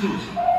juntos